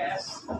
podcast.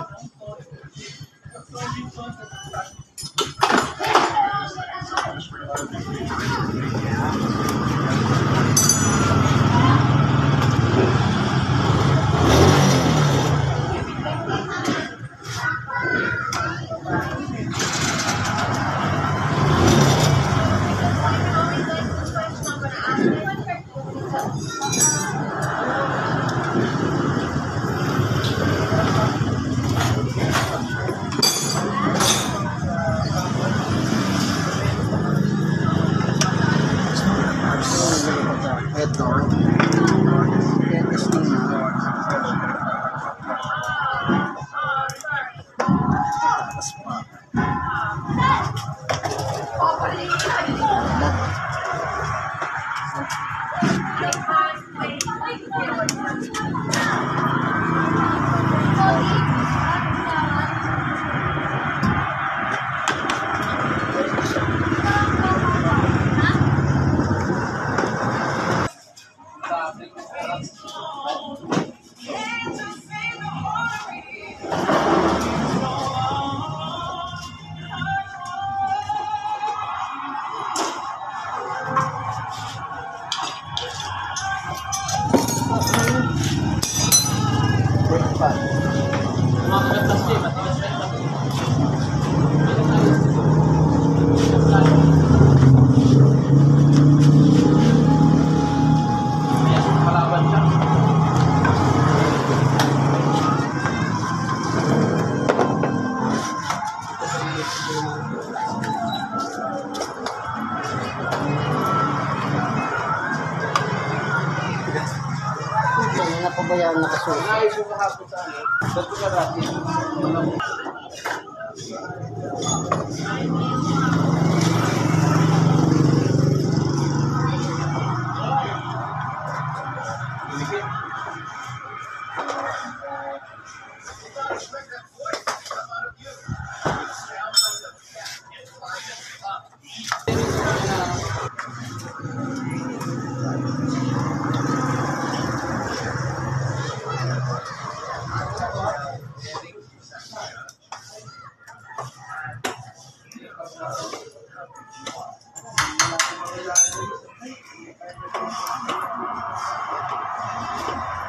breakfast. Mga breakfast din, matigas breakfast. Thank you. pabayaan na kasuso.